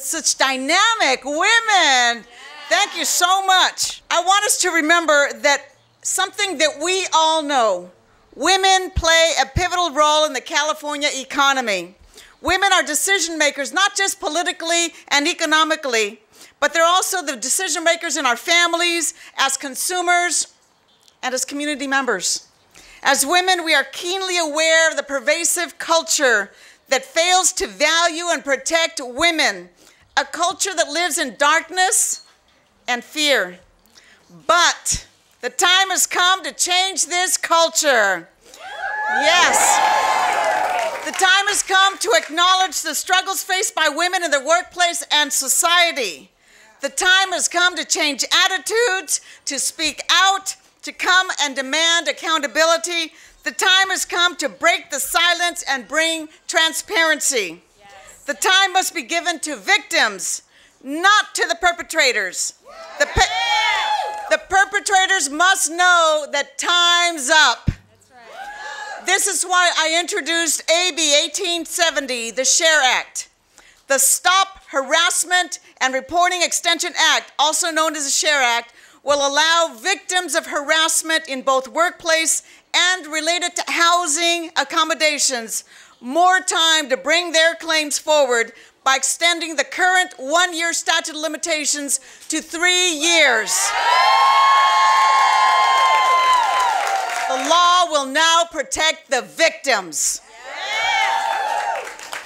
such dynamic women. Thank you so much. I want us to remember that something that we all know women play a pivotal role in the California economy. Women are decision makers, not just politically and economically, but they're also the decision makers in our families, as consumers, and as community members. As women, we are keenly aware of the pervasive culture that fails to value and protect women, a culture that lives in darkness and fear. But the time has come to change this culture. Yes. The time has come to acknowledge the struggles faced by women in the workplace and society. The time has come to change attitudes, to speak out, to come and demand accountability. The time has come to break the silence and bring transparency. The time must be given to victims, not to the perpetrators. The, pe the perpetrators must know that time's up. This is why I introduced AB 1870, the SHARE Act. The Stop Harassment and Reporting Extension Act, also known as the SHARE Act, will allow victims of harassment in both workplace and related to housing accommodations more time to bring their claims forward by extending the current one-year statute of limitations to three years. The law will now protect the victims.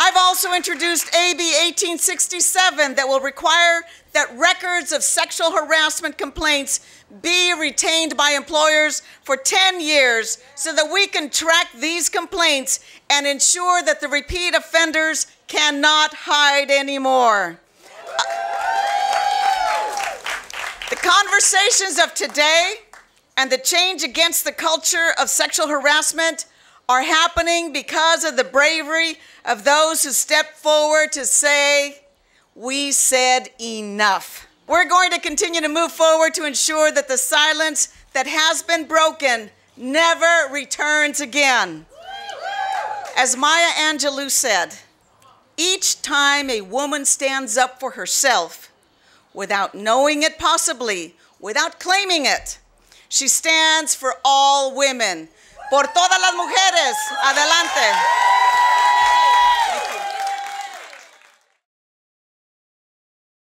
I've also introduced AB 1867 that will require that records of sexual harassment complaints be retained by employers for 10 years so that we can track these complaints and ensure that the repeat offenders cannot hide anymore. Uh, the conversations of today and the change against the culture of sexual harassment are happening because of the bravery of those who stepped forward to say, we said enough. We're going to continue to move forward to ensure that the silence that has been broken never returns again. As Maya Angelou said, each time a woman stands up for herself, without knowing it possibly, without claiming it, she stands for all women. Por todas las mujeres, adelante.